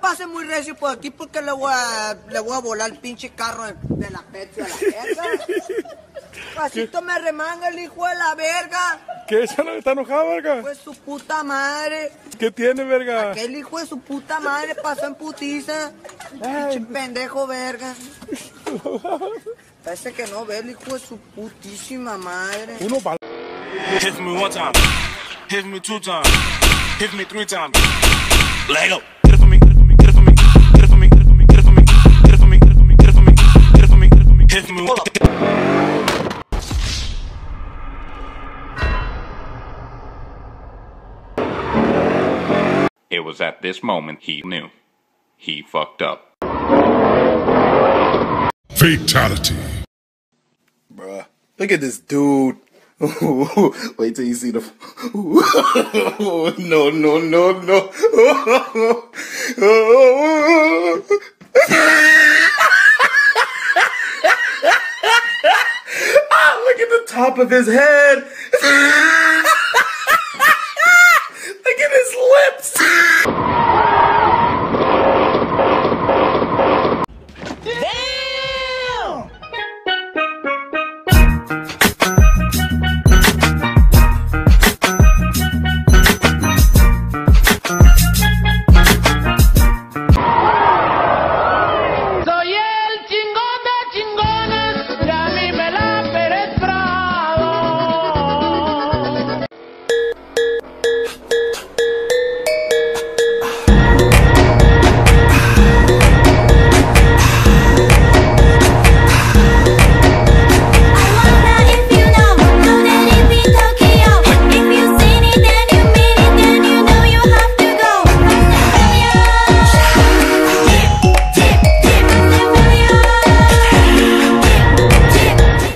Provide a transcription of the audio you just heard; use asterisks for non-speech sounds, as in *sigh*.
pase muy recio por aquí porque le voy a, le voy a volar el pinche carro de, de la Pepsi a la verga. *laughs* Pasito me remanga el hijo de la verga. ¿Qué? ¿Esa no está enojada, verga? Pues su puta madre. ¿Qué tiene, verga? Aquel hijo de su puta madre pasó en putiza. Pinche pendejo verga. *laughs* Parece que no ve el hijo de su putísima madre. Uno va. Hit me one time. Hit me two times. Hit me three times. Lego. Get it for me. Get it for me. Get it for me. Get it for me. Get it for me. Get it for me. Get it for me. Get it for me. Get it for me. Get it for me. Get it for me. Hit me. It was at this moment he knew. He fucked up. Fatality. Bruh. Look at this dude. *laughs* Wait till you see the. *laughs* no, no, no, no. *laughs* ah, look at the top of his head.